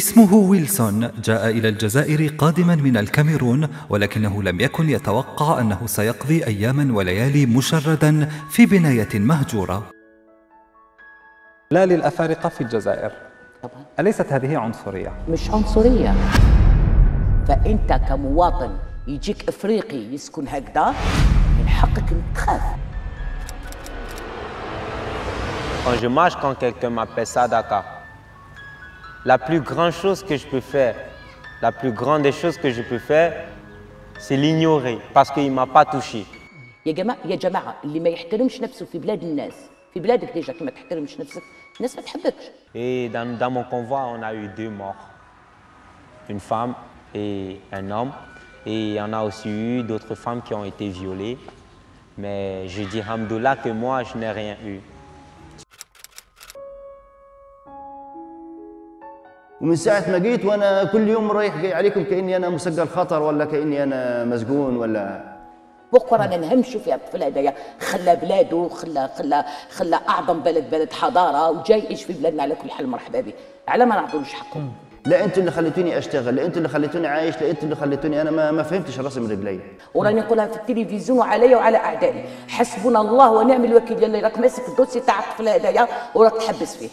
اسمه ويلسون. جاء إلى الجزائر قادما من الكاميرون ولكنه لم يكن يتوقع أنه سيقضي أياما وليالي مشردا في بناية مهجورة. لا للأفارقة في الجزائر. طبعا. أليست هذه عنصرية؟ مش عنصرية. فأنت كمواطن يجيك إفريقي يسكن هكذا من حقك أنك تخاف. Quand je marche, quand quelqu'un m'appelle Sadaka, la plus grande chose que je peux faire, la plus grande des choses que je peux faire, c'est l'ignorer parce qu'il ne m'a pas touché. يا جماعة يا جماعة اللي ما يحترمش نفسه في بلاد الناس في بلادك ديجا كي ما تحترمش نفسك الناس ما تحبكش Et dans, dans mon convoi, on a eu deux morts, une femme et un homme. Et on a aussi eu d'autres femmes qui ont été violées. Mais je dis Hamdoullah que moi, je n'ai rien eu. ومن ساعة ما جيت وأنا كل يوم رايح جاي عليكم كأني أنا مسجل خطر ولا كأني أنا مسجون ولا بكرة رانا نهمشوا في الطفل هذايا خلى بلاده خلى خلى خلى أعظم بلد بلد حضارة وجاي يعيش في بلادنا على كل حال مرحبا به على ما نعطولوش حقه. لا أنتوا اللي خليتوني أشتغل لا أنتوا اللي خليتوني عايش لا أنتوا اللي خليتوني أنا ما, ما فهمتش راسي من رجلي. وراني نقولها في التلفزيون وعليا وعلى أعدائي. حسبنا الله ونعم الوكيل يلي راك ماسك الدوسي تاع الطفل هذايا وراك تحبس فيه.